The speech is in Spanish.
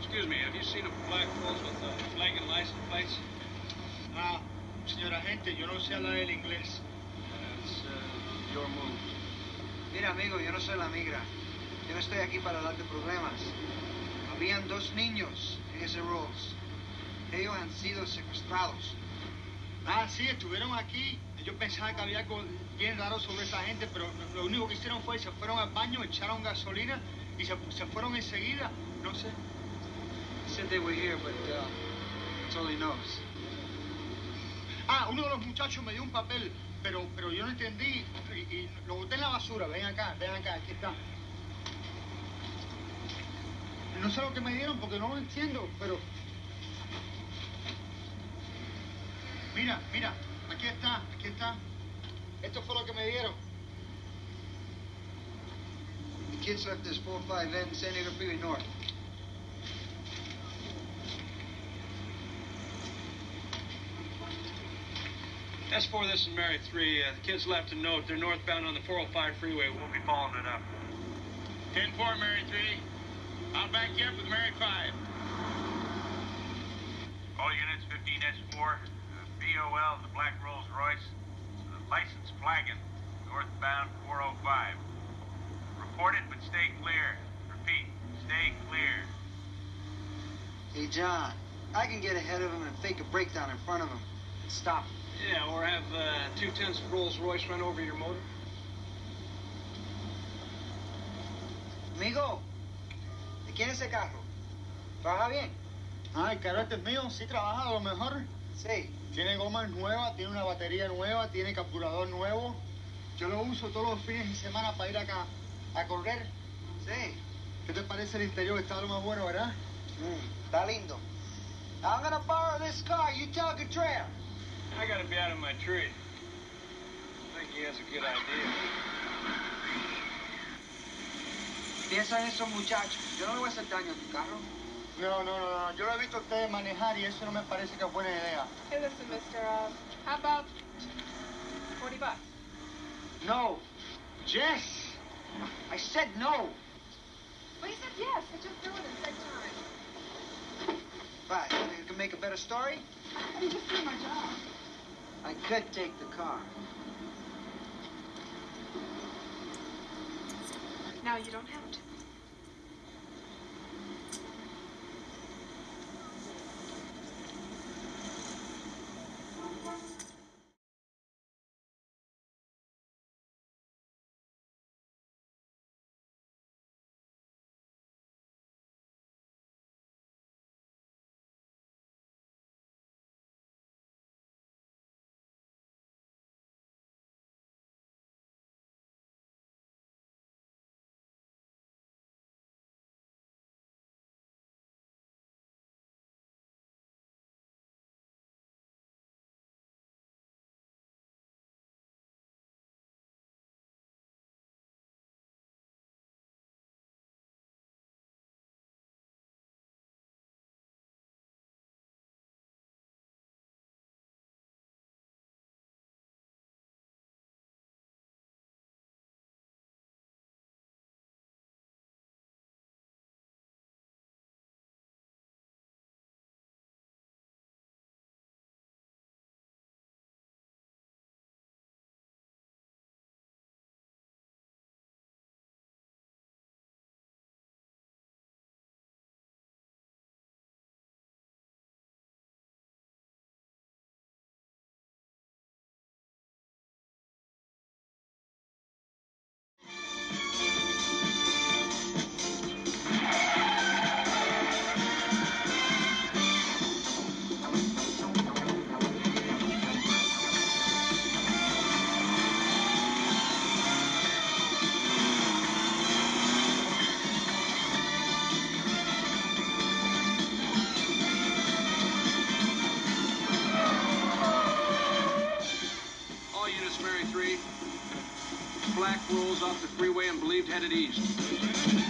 Excuse me, have you seen a black Rolls with uh, flag and license plates? Ah, señor agente, yo no sé hablar el inglés. That's uh, your move. Mira, amigo, yo no soy la migra. Yo no estoy aquí para darte problemas. Habían dos niños en ese Rolls. Ellos han sido secuestrados. Ah, sí, estuvieron aquí. Yo pensaba que había algo bien raro sobre esa gente, pero lo único que hicieron fue se fueron al baño, echaron gasolina y se, se fueron enseguida. No sé. Said they were here, but uh, that's all he knows. Ah, uno de los muchachos me dio un papel, pero, pero yo no entendí y, y lo boté en la basura. Ven acá, ven acá, aquí está. No sé lo que me dieron porque no lo entiendo, pero... Mira, mira, aquí está, aquí está. Esto fue lo que me dieron. The kids left this 4-5 in San Diego Freeway North. S4, this is Mary 3. Uh, the kids left a note. They're northbound on the 405 freeway. We'll be following it up. 10-4, Mary 3. I'll back you up with Mary 5. All units 15S4, BOL, the Black Rolls Royce, license flagging, northbound 405. Report it, but stay clear. Repeat, stay clear. Hey, John, I can get ahead of him and fake a breakdown in front of him. And stop him. Yeah, or have uh, two tenths Rolls Royce run over your motor. Amigo, ¿de quién es ese carro? ¿Trabaja bien? Ah, el carro este es mío, sí trabaja a lo mejor. Sí. Tiene gomas nuevas, tiene una batería nueva, tiene capturador nuevo. Yo lo uso todos los fines de semana para ir acá a correr. Sí. ¿Qué te parece el interior? Está lo más bueno, ¿verdad? Mm, está lindo. I'm gonna borrow this car. You tell Cottrell. I gotta be out of my tree. I think he has a good idea. Piensa en esos muchachos. Yo no le voy a hacer daño a tu carro. No, no, no, no. Yo lo he visto a ustedes manejar y eso no me parece que es buena idea. Hey, listen, mister, uh, how about 40 bucks? No. Jess. I said no. Well, you said yes. I just do it and save time. Why? You think you can make a better story? I mean, just do my job. I could take the car. Now you don't have to. Black rolls off the freeway and believed headed east.